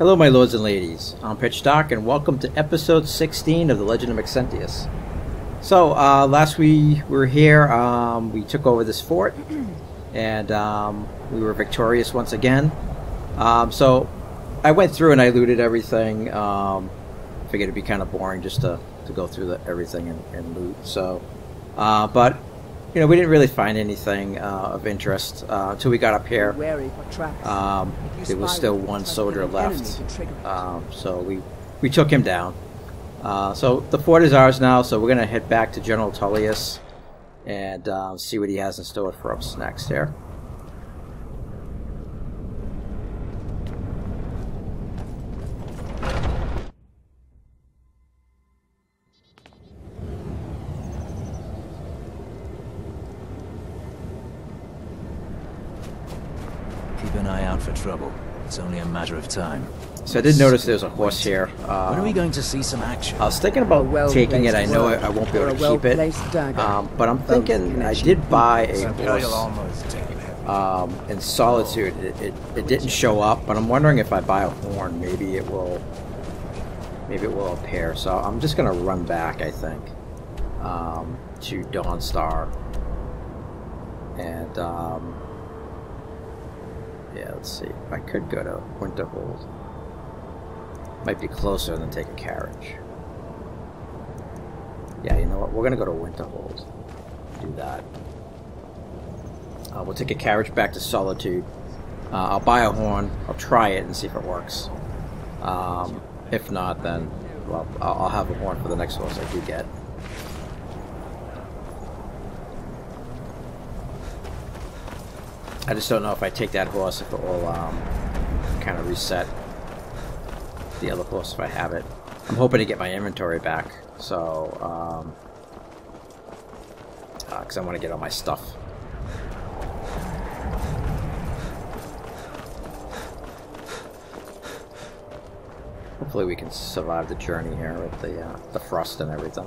Hello, my lords and ladies. I'm Pitch Dark, and welcome to episode 16 of The Legend of Maxentius. So, uh, last we were here, um, we took over this fort, and um, we were victorious once again. Um, so, I went through and I looted everything. Um, figured it'd be kind of boring just to, to go through the, everything and, and loot. So, uh, but you know, we didn't really find anything uh, of interest uh, until we got up here. Wary for traps. Um, there was still one soldier left, can trigger it. um, so we we took him down. Uh, so the fort is ours now. So we're gonna head back to General Tullius and um, see what he has in store for us next here. Keep an eye out for trouble. It's only a matter of time. So I did notice there's a horse here. Um, when are we going to see some action? I was thinking about A taking it. I know I, I won't be able to a keep it. Um, but I'm thinking I did buy a horse armor's taken heavy. um, in Solitude. It, it, it didn't show up, but I'm wondering if I buy a horn, maybe it will. Maybe it will appear. So I'm just gonna run back. I think um, to Dawnstar, and um, yeah, let's see. I could go to Winterhold. Might be closer than take a carriage. Yeah, you know what? We're gonna go to Winterhold. Do that. Uh, we'll take a carriage back to Solitude. Uh, I'll buy a horn. I'll try it and see if it works. Um, if not, then well, I'll, I'll have a horn for the next horse I do get. I just don't know if I take that horse if it will um, kind of reset the other horse if I have it. I'm hoping to get my inventory back, so um, because I want to get all my stuff. Hopefully we can survive the journey here with the uh, the frost and everything.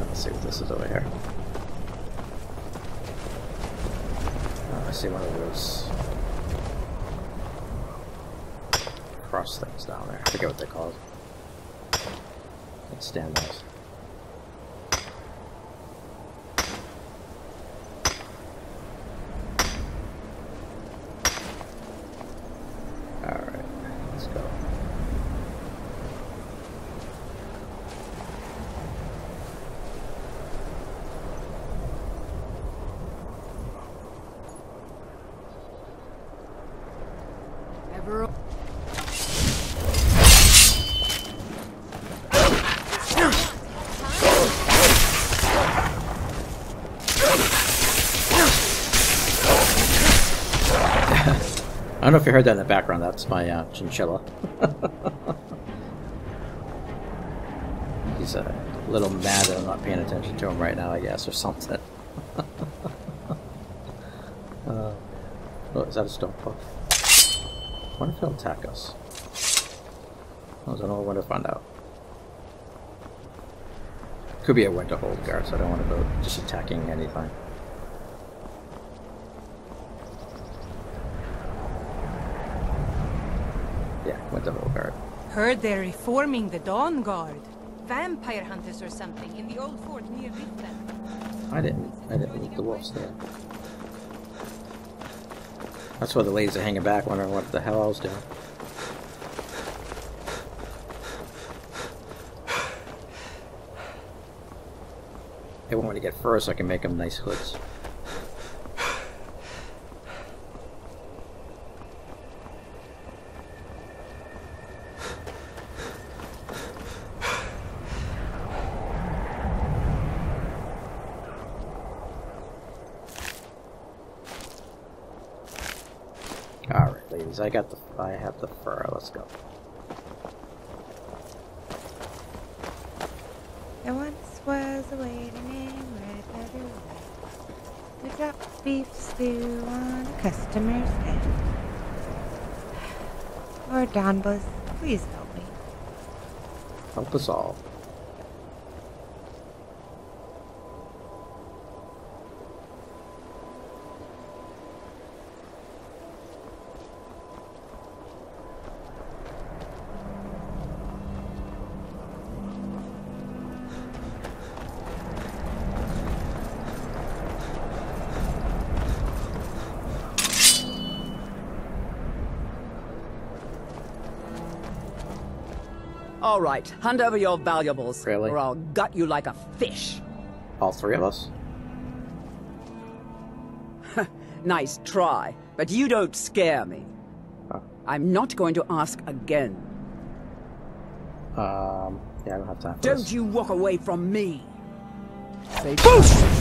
Let's see what this is over here. Oh, I see one of those cross things down there. I forget what they're called. Let's stand those. Alright, let's go. Ever I don't know if you heard that in the background. That's my uh, chinchilla. He's a little mad that I'm not paying attention to him right now, I guess, or something. uh, oh, is that a stone puff? I wonder if he'll attack us. I don't know. Want to find out. Could be a winter hold guard, so I don't want to go just attacking anything. Yeah, winter hold guard. Heard they're reforming the Dawn Guard. Vampire hunters or something in the old fort near Riften. I didn't. I didn't leave the wolves there. That's why the ladies are hanging back, wondering what the hell I was doing. They want me to get fur so I can make them nice hoods. Alright, ladies, I got the I have the fur. Let's go. There once was a waiting name red leather white. We dropped beef stew on a customer's head. Or Donbus Please help me. Help us all. All right, hand over your valuables, Really? or I'll gut you like a fish. All three of us? Nice try, but you don't scare me. Oh. I'm not going to ask again. Um, yeah, I don't have time Don't this. you walk away from me. Say I'll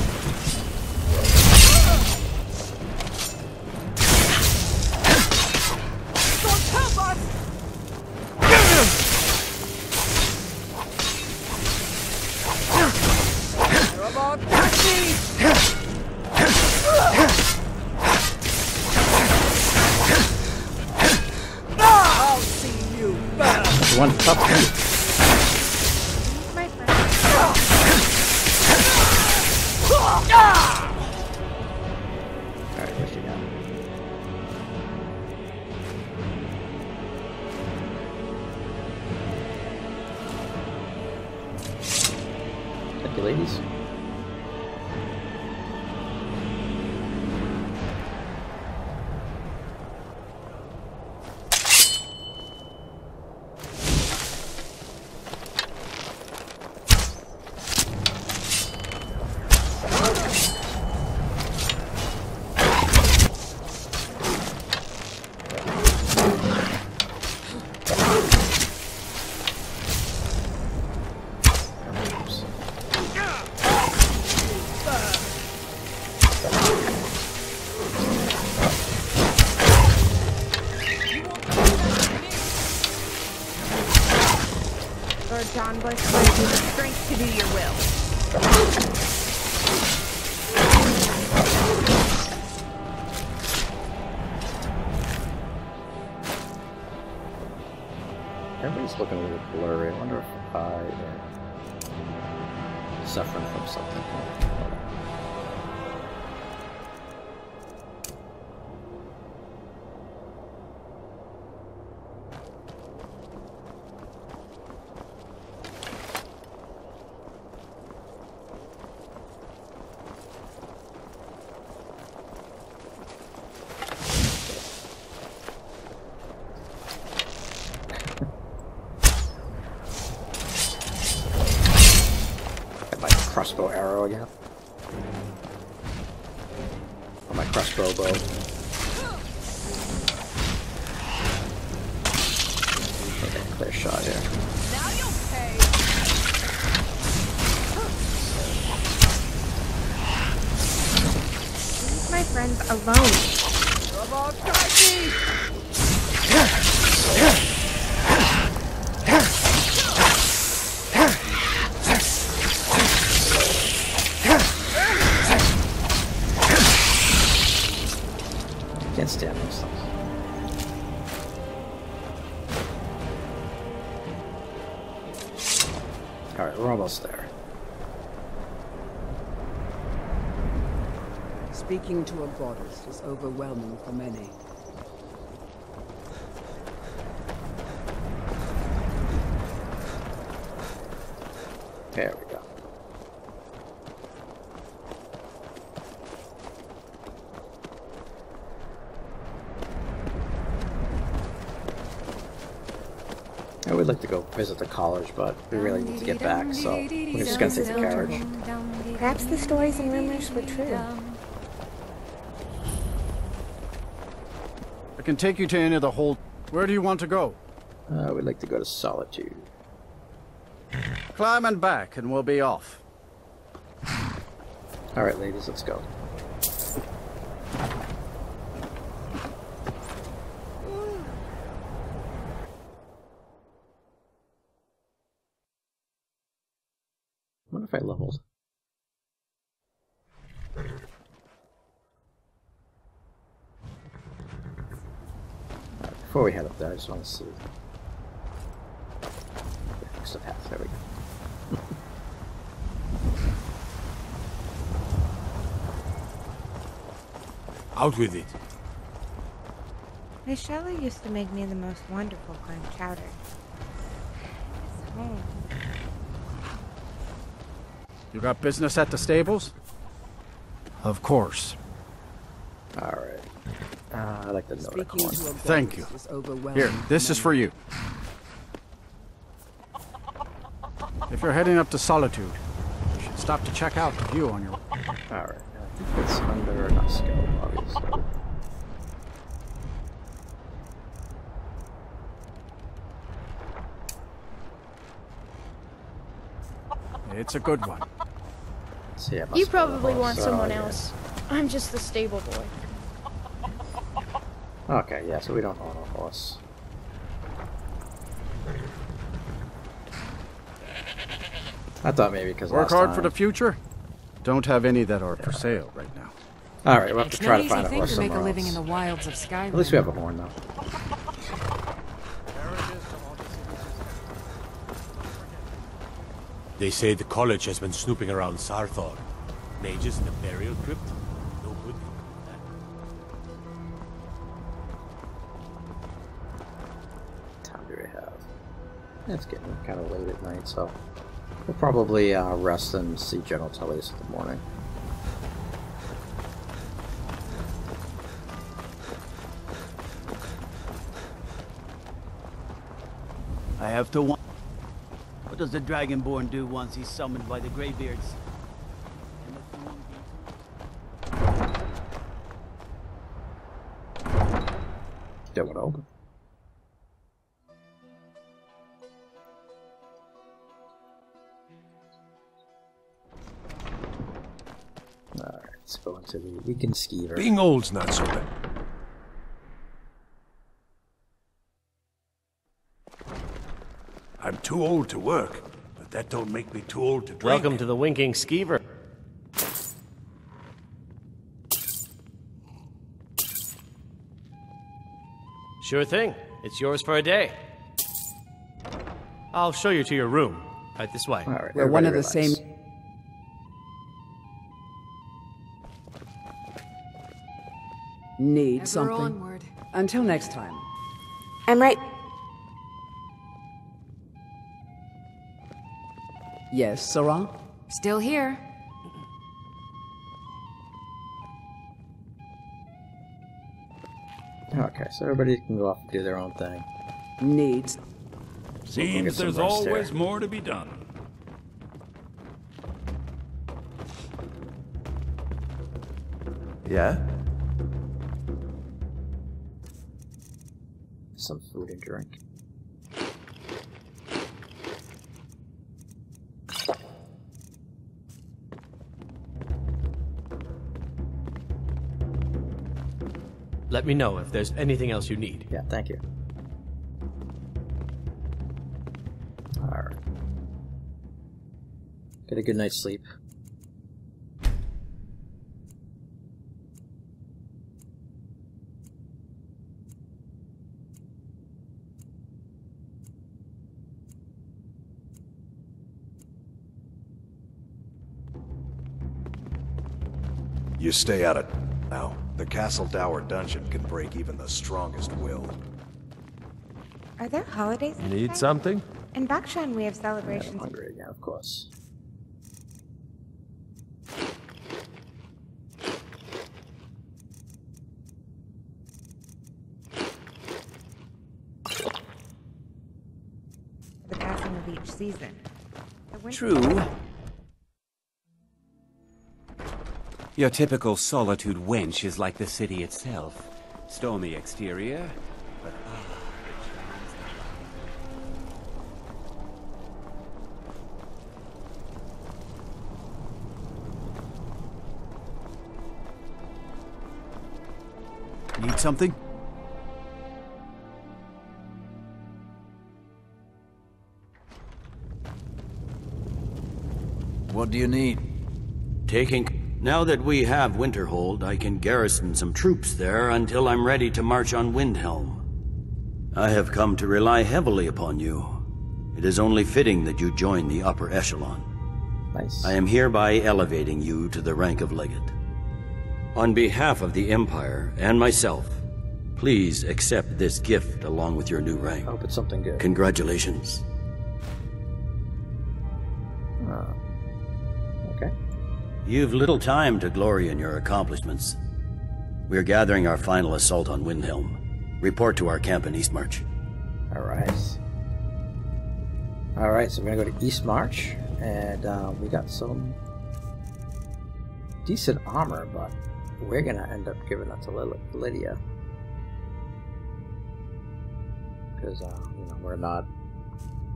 You the strength to do your will. Everybody's looking a little blurry. I wonder if I am suffering from something. Got my crossbow arrow again. Or my Can't stand. Alright, we're almost there. Speaking to a goddess is overwhelming for many. There we go. I would like to go visit the college, but we really need to get back, so we're just gonna take the carriage. Perhaps the stories and rumors were true. I can take you to any of the hold. Where do you want to go? Uh, we'd like to go to Solitude. Climb and back, and we'll be off. Alright, ladies, let's go. wonder if I leveled. Alright, before we head up there, I just want to see. must have had. There we go. Out with it. Miss Shelley used to make me the most wonderful clam chowder. It's home. You got business at the stables? Of course. All right. Uh, I like the note of Speaking to a Thank goddess you. is overwhelming. Here, this is for you. If you're heading up to Solitude, you should stop to check out the view on your... All right. I think it's under enough skill, obviously. It's a good one. So, yeah, You have been the probably horse. want Oh, someone yeah. else. I'm just the stable boy. Okay, yeah, so we don't own a horse. I thought maybe because Work last hard time... for the future? Don't have any that are for sale right now. All right, we'll have It's to try to find easy a thing horse to make a somewhere living in the wilds of Skyrim. At least we have a horn, though. They say the college has been snooping around Saarthal. Mages in the burial crypt? It's getting kind of late at night, so we'll probably uh, rest and see General Tullius in the morning. I have to What does the Dragonborn do once he's summoned by the Greybeards? Into the Winking Skeever. Being old's not so bad. I'm too old to work, but that don't make me too old to drink. Welcome to the Winking Skeever. Sure thing. It's yours for a day. I'll show you to your room. Right this way. Alright, We're one of the everybody same. Need Ever something. onward. Until next time. I'm right. Yes, Sarah? Still here. Okay, so everybody can go off and do their own thing. Needs. Seems there's rest here. always more to be done. Yeah? Some food and drink. Let me know if there's anything else you need. Yeah, thank you. Alright. Get a good night's sleep. You stay out of now. The Castle Dour dungeon can break even the strongest will. Are there holidays? in Need Skyrim? something? In Bakshan, we have celebrations. I'm celebrations. hungry again, of course. the passing of each season. The True. Your typical solitude wench is like the city itself. Stormy exterior, but ah, the charms that Need something? What do you need? Taking. Now that we have Winterhold, I can garrison some troops there until I'm ready to march on Windhelm. I have come to rely heavily upon you. It is only fitting that you join the upper echelon. Nice. I am hereby elevating you to the rank of legate. On behalf of the Empire and myself, please accept this gift along with your new rank. I hope it's something good. Congratulations. You've little time to glory in your accomplishments. We're gathering our final assault on Windhelm. Report to our camp in Eastmarch. Alright. Alright, so we're gonna go to Eastmarch, and uh, we got some decent armor, but we're gonna end up giving that to Lydia. Because, uh, you know, we're not,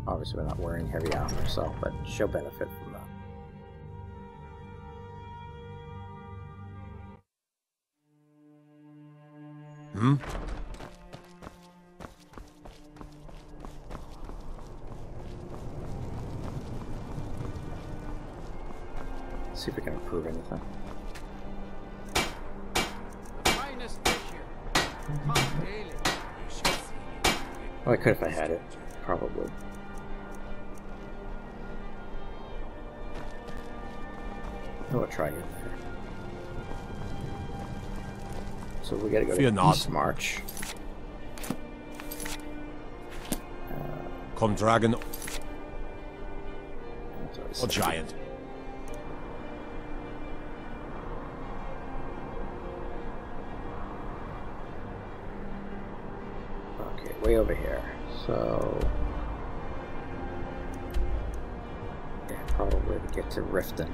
obviously we're not wearing heavy armor, so, but she'll benefit Hmm? See if we can improve anything. Oh, I could if I had it. Probably. Oh, I'll try it. So we gotta go Fear to not. East March. Come dragon That's what I or giant. Okay, way over here. So yeah, probably to get to Riften.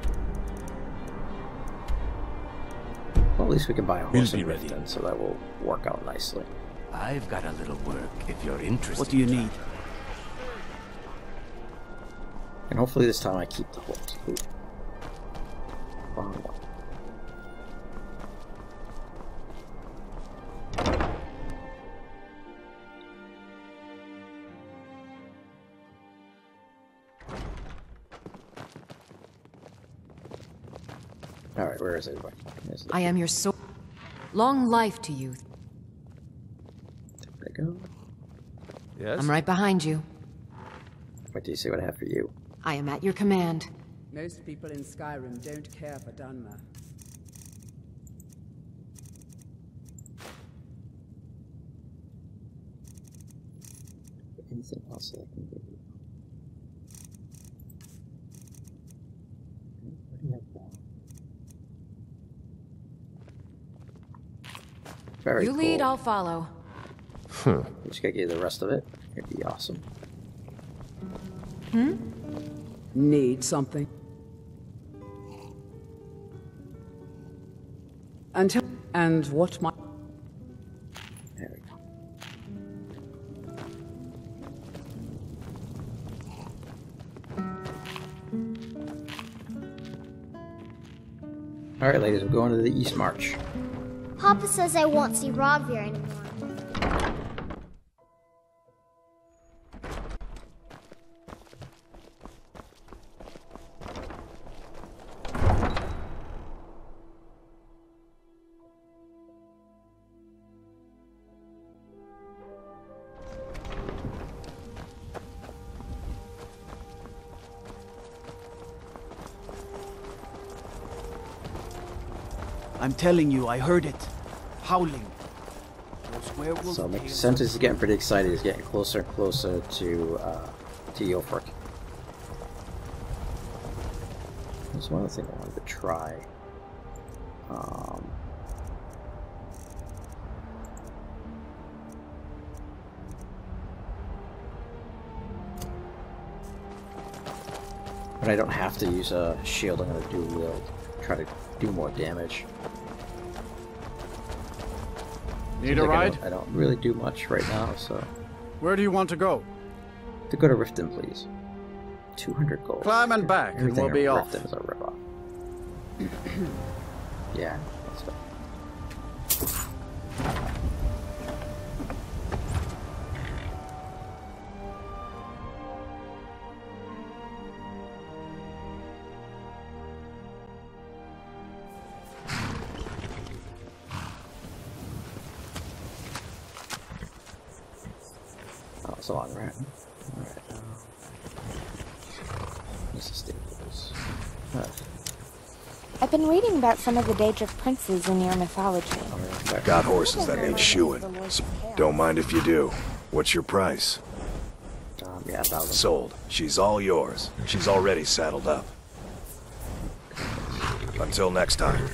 At least we can buy a We'll in be ready. Riften, so that will work out nicely. I've got a little work if you're interested. What do you need? And hopefully this time I keep the horse. Ooh. Wrong one. Alright, where is everybody? There's the- I am your sword. Long life to you. There we go. Yes? I'm right behind you. What do you see what I have for you? I am at your command. Most people in Skyrim don't care for Dunmer. Anything else I can give you? What do you have now? Very you cool. lead, I'll follow. Just gotta get you the rest of it. It'd be awesome. Hmm? Need something? Until and what my There we go. Alright, ladies, we're going to the East March. Papa says I won't see Ravir anymore. I'm telling you, I heard it. Howling. So tales Maxentius is getting pretty excited. He's getting closer and closer to uh, to Ulfric. There's one other thing I wanted to try. Um, but I don't have to use a shield. I'm to do wield. Try to do more damage. Need Seems a like I ride? don't- I don't really do much right now, so. Where do you want to go? To go to Riften, please. 200 gold. Climb and back, and we'll be in off. Riften is a ripoff. yeah, about some of the Daedric princes in your mythology. Got horses that need shoeing. So don't mind if you do. What's your price? Um, yeah, thousand. Sold. She's all yours. She's already saddled up. Until next time.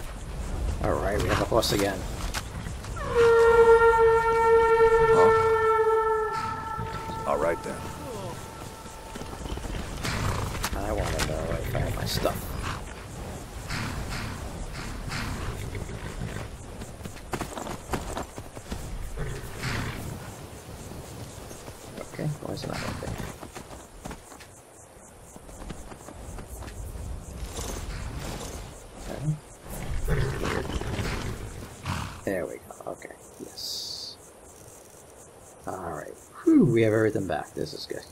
Alright, we have a horse again. All right then. I want to know if I have my stuff. Okay, why is it not open? Okay. There we go. Okay. Yes. Alright. Whew, we have everything back. This is good.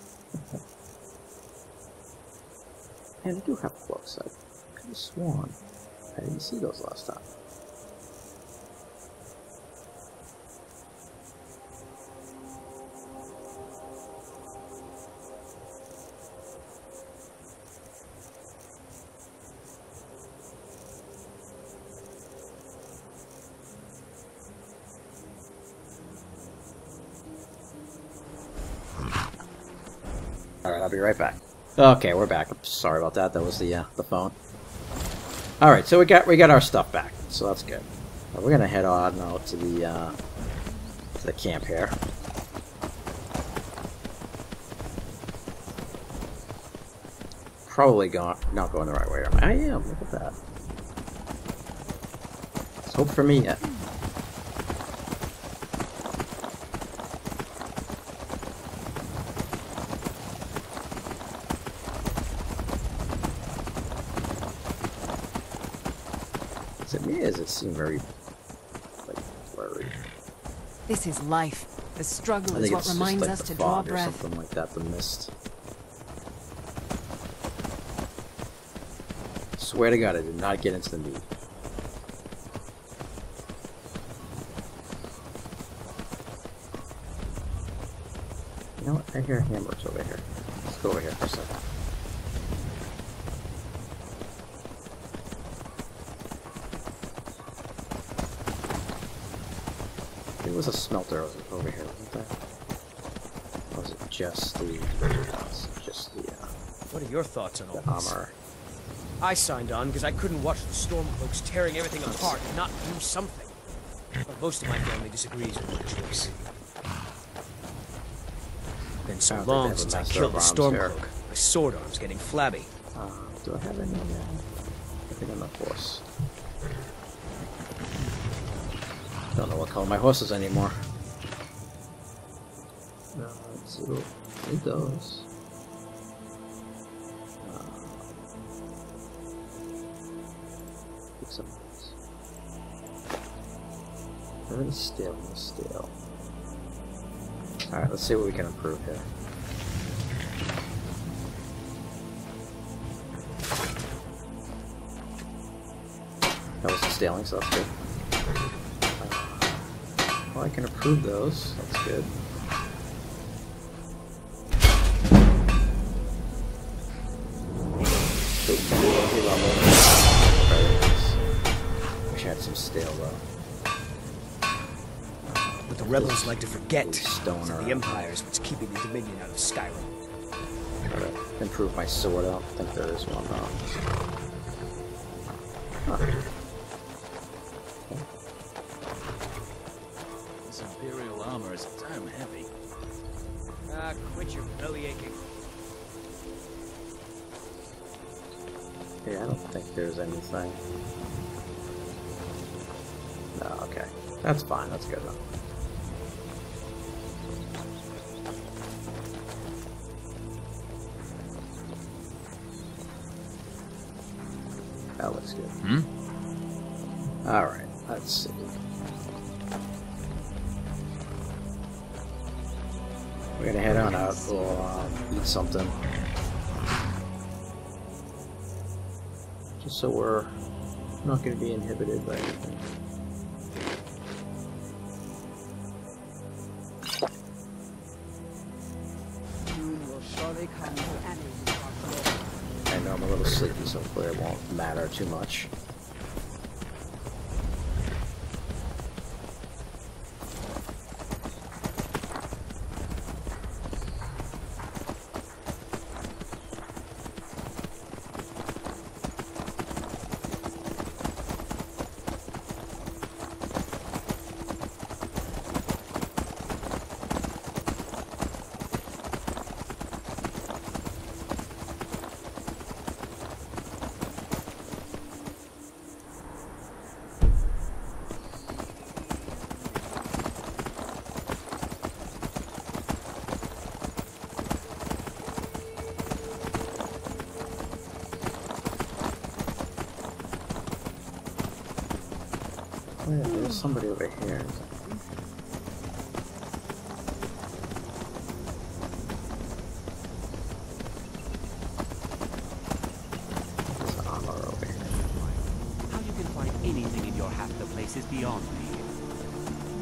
And I do have a cloaks. I could have sworn I didn't see those last time. Right back. Okay, we're back. Sorry about that. That was the uh, the phone. All right, so we got we got our stuff back, so that's good. Uh, we're gonna head on now to the uh, to the camp here. Probably going not going the right way. I am. Look at that. Let's hope for me yet. Is it me? or Does it seem very like blurry? This is life. The I struggle is what reminds like us to draw fog or breath. something like that. The mist. Swear to God, I did not get into the meat. You know what? I hear a over here. Let's go over here for a second. There was over here, wasn't there? Or was it just the, just the, uh, What are your thoughts on all the this? armor? I signed on because I couldn't watch the Stormcloaks tearing everything apart and not do something. But most of my family disagrees with my choice. Been so I long they have a since I killed the of arms here. Stormcloak. My sword arm's getting flabby. Uh, do I have any, uh, I'm a horse? Don't know what color my horse is anymore. Goes. Uh, pick some stale. Alright, let's see what we can improve here. That was the staling, so that's good. Uh, well, I can approve those. That's good. Big difficulty level. Very. Wish I had some stale though. But the rebels like to forget Stoner. the Empire is what's keeping the Dominion out of Skyrim. Gotta improve my sword. I don't think there is one though. Huh. That's fine, that's good enough. That looks good. Hmm? Alright, let's see. We're gonna head on out. We'll um, eat something. Just so we're not gonna be inhibited by anything. Too much. Wait, there's somebody over How you can find anything in your half the beyond me.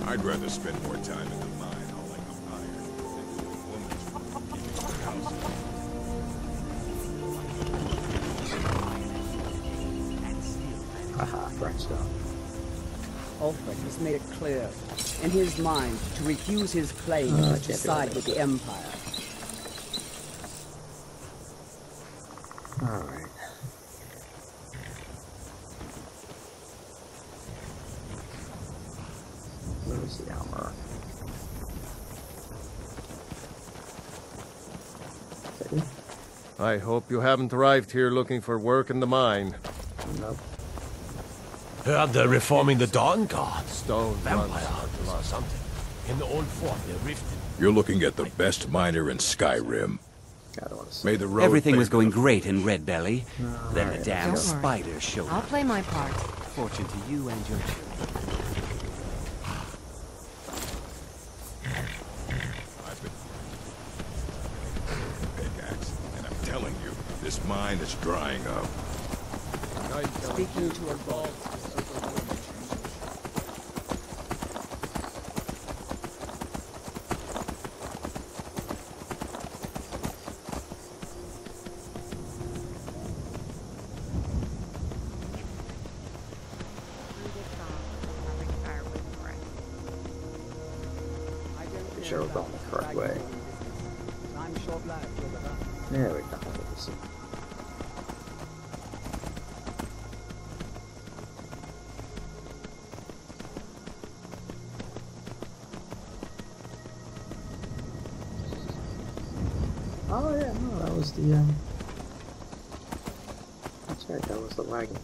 I'd rather spend more time in the mine hauling up iron than doing woman's in house. Haha, Brightstone. Ulfric has made it clear, in his mind, to refuse his claim I to side with the Empire. Alright. Where's the armor? Is that it? I hope you haven't arrived here looking for work in the mine. Nope. Heard they're reforming the Dawn Guard. Stone Vampire runs hunters or something. In the old fort near Riften. You're looking at the best miner in Skyrim. May the road Everything was going great in Red Belly. then the damn Don't worry. spiders showed up. I'll play my part. Fortune to you and your children. I've been pickaxe, and I'm telling you, this mine is drying up. Speaking to a god. There we go. Oh yeah, no, that was the um. That's right, that was the wagon.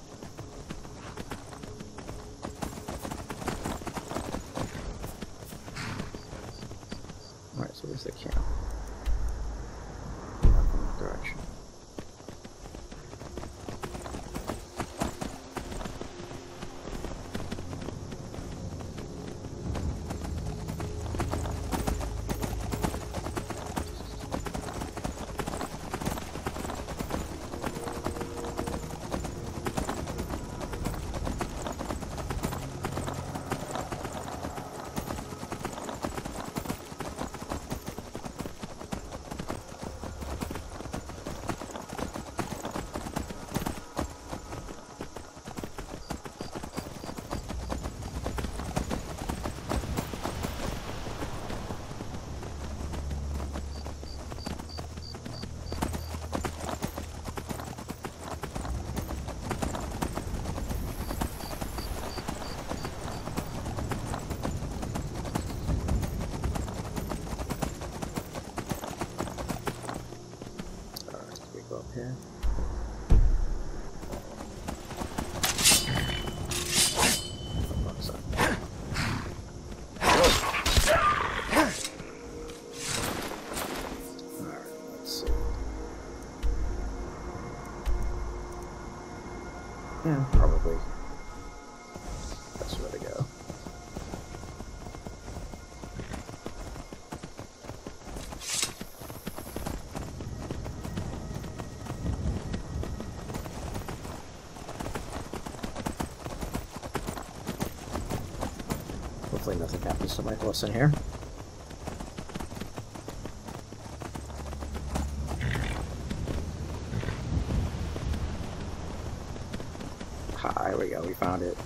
Nothing happens to my Michaelis in here. Ah, we go, we found it.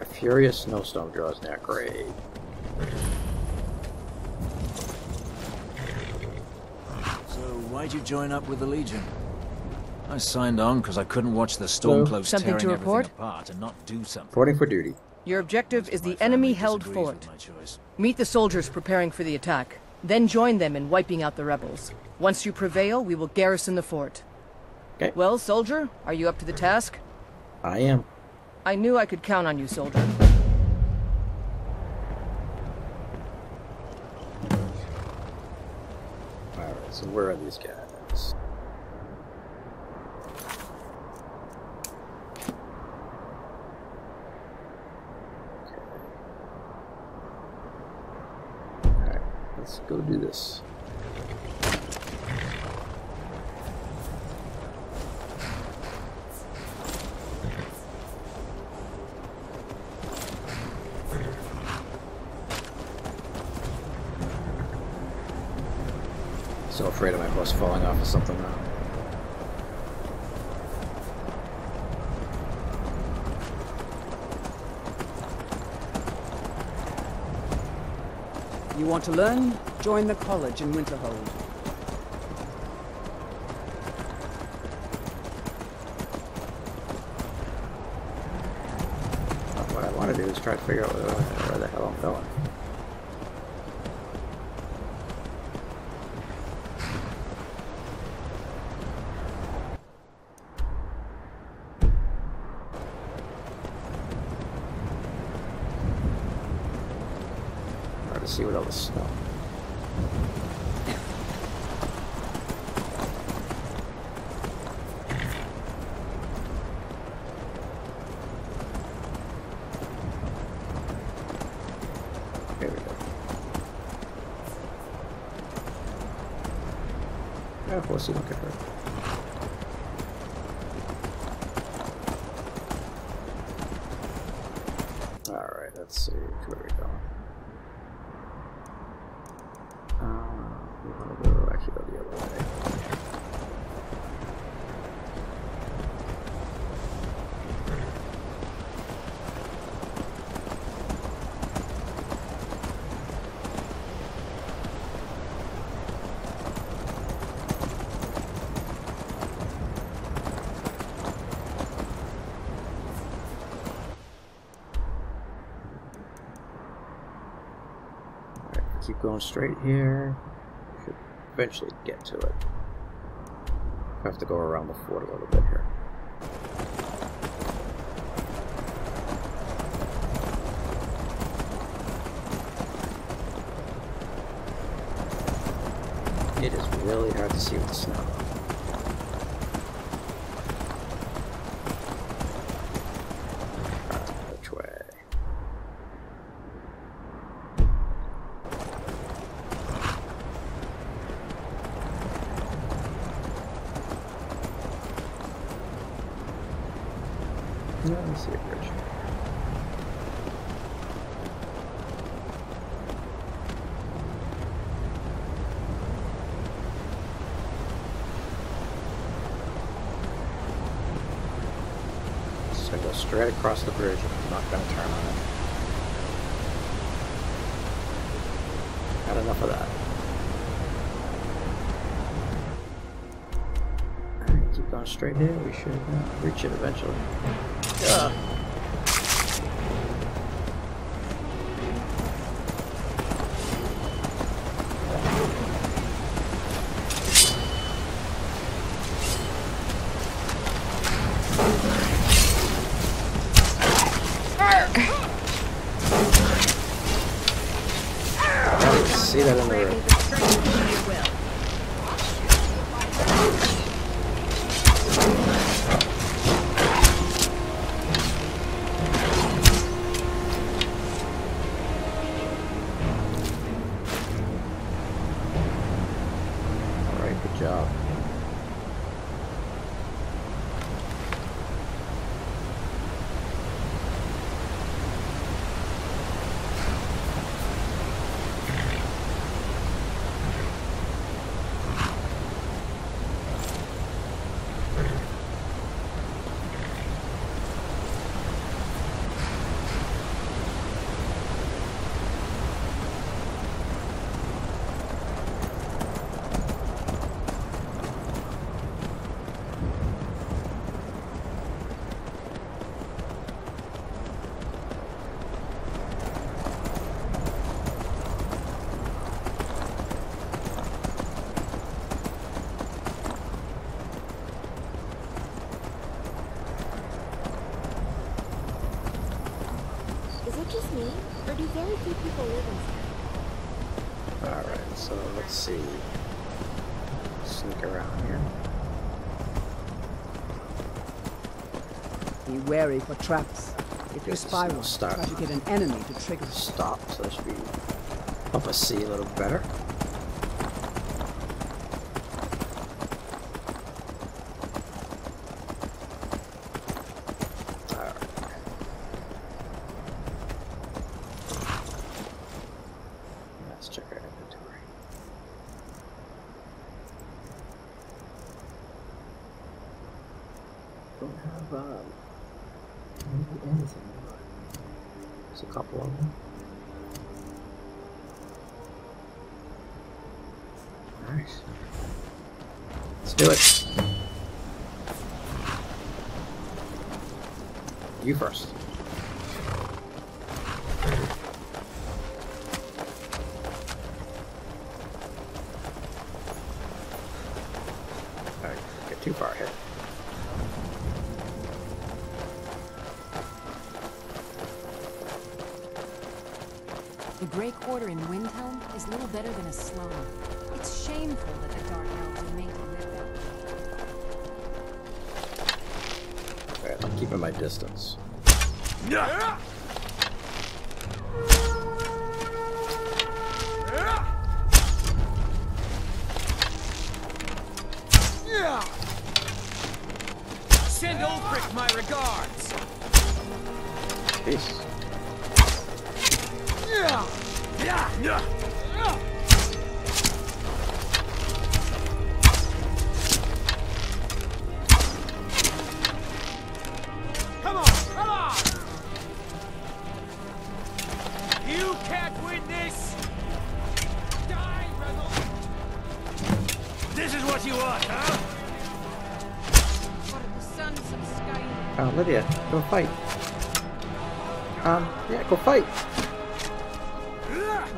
A furious snowstorm draws near. Great. Why'd you join up with the Legion? I signed on because I couldn't watch the Stormcloaks Something tearing to everything report? apart and not do something. Reporting for duty. Your objective is the enemy-held fort. with my choice. Meet the soldiers preparing for the attack. Then join them in wiping out the rebels. Once you prevail, we will garrison the fort. Okay. Well, soldier, are you up to the task? I am. I knew I could count on you, soldier. Alright, so where are these guys? Alright, let's go do this. So afraid of my horse falling off of something now. You want to learn? Join the college in Winterhold. What I want to do is try to figure out where, the hell I'm going. Try to see what all the snow. Here we go. Yeah, horsey, don't get hurt. Alright, let's see. Where we go? Uh, we want to go, actually go the other way. Alright, keep going straight here. Should eventually get to it. Have to go around the fort a little bit here. It is really hard to see with the snow. Uh, Which way? Yeah, let me see a bridge. Just gonna go straight across the bridge. I'm not gonna turn on it. Had enough of that. Alright, keep going straight here. We should uh, reach it eventually. Yeah. See that in the room. Alright, good job. that just me, or do very few people live inside? Alright, so let's see. Sneak around here. Be wary for traps. If you spy no one, start. try to get an enemy to trigger. Stop, so that should be help us see a little better. Alright. Let's check our inventory. Don't have um maybe anything. There's a couple of them. Nice. Let's do it. You first. Alright, get too far ahead. The Grey Quarter in Windhelm is little better than a slum. Keeping my distance. Go fight. Um, yeah, go fight.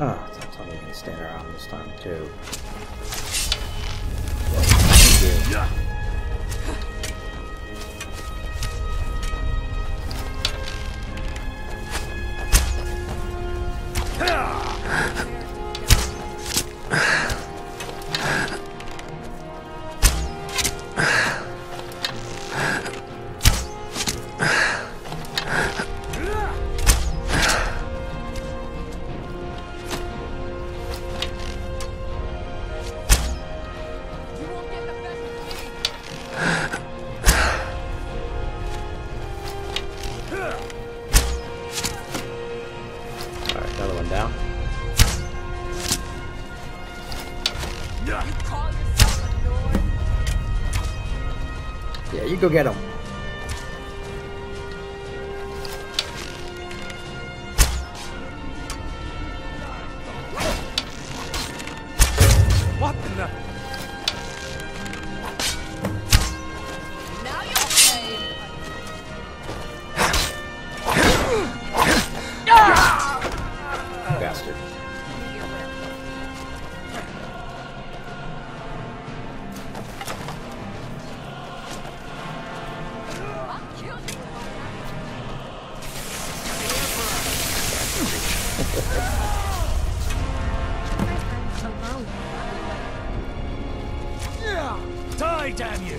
Oh, don't tell you're gonna stand around this time too. Thank you. Go get him. Die, damn you!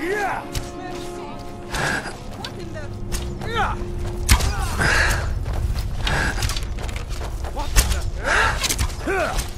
Yeah! What in the... Yeah! What in the...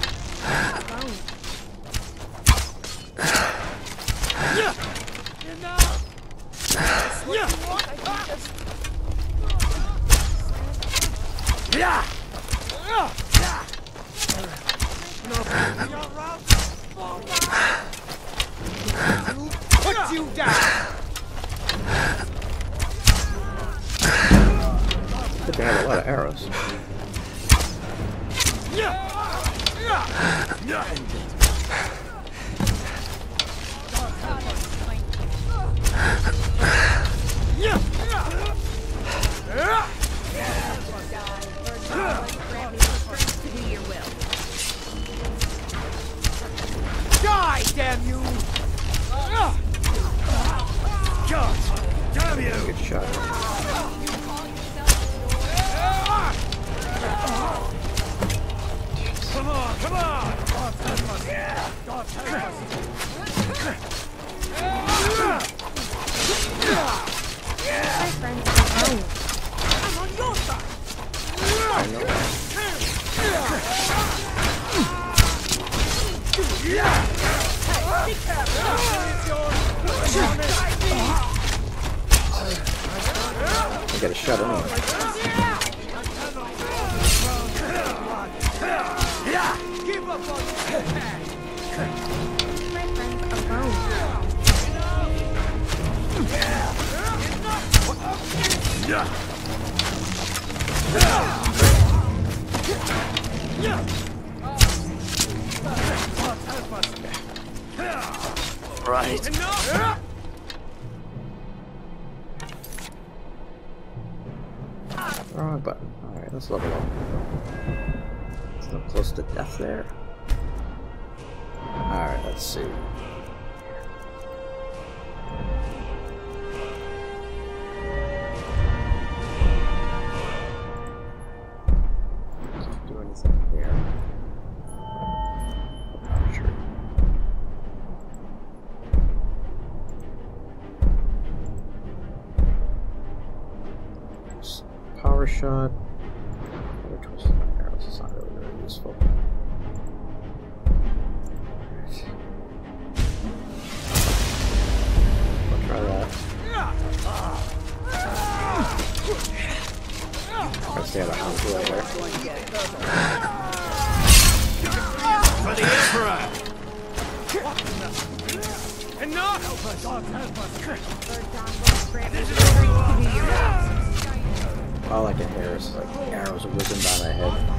arrows whizzing by my head.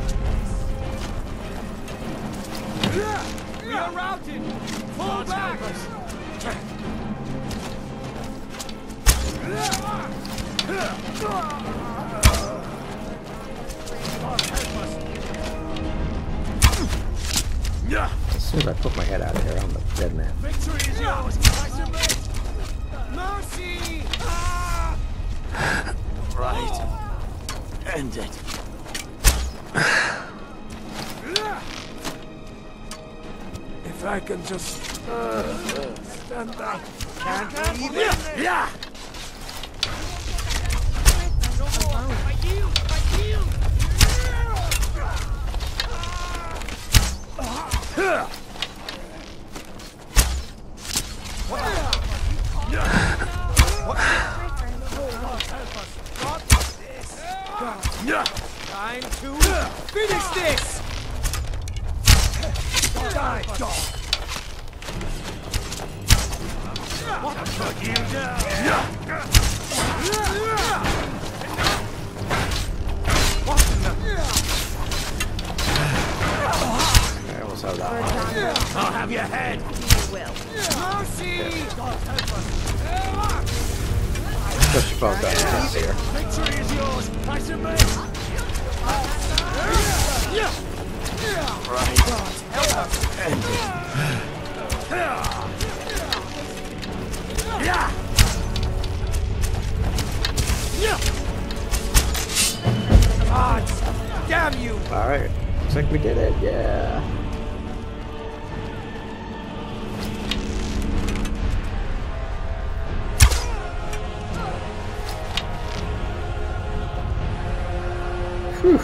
Can just uh, stand up. Can't believe! Yeah! I'll have your head! You will. Mercy! God help us! Push here. Victory is yours! I submit! Right. God help us! End. Odds! Damn you! Alright. Looks like we did it. Yeah. Whew.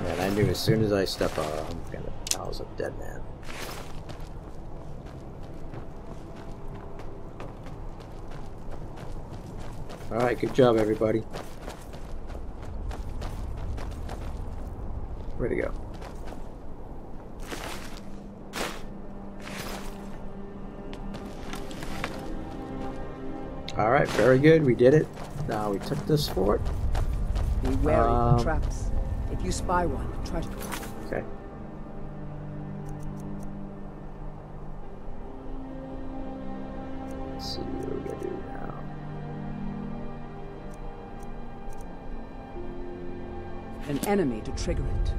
Man, I knew as soon as I step out, I'm gonna. I was a dead man. Alright, good job, everybody. Where'd it go? Alright, very good. We did it. Now we took this fort. Be wary Um, of traps. If you spy one, try to. Okay. enemy to trigger it.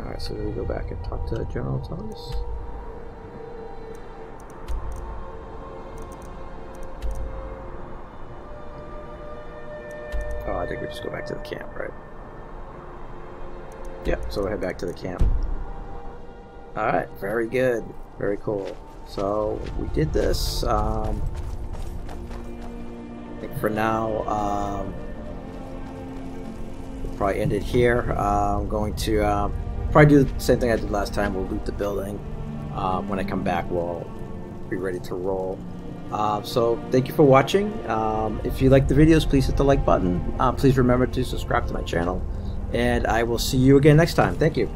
Alright, so we go back and talk to General Tullius? Oh, I think we just go back to the camp, right? Yep, so we'll head back to the camp. Alright, very good. Very cool. So, we did this. Um, I think for now, um, we'll probably end it here. Uh, I'm going to uh, probably do the same thing I did last time. We'll loot the building. Um, when I come back, we'll be ready to roll. Uh, so thank you for watching. Um, if you like the videos, please hit the like button. Uh, please remember to subscribe to my channel. And I will see you again next time. Thank you.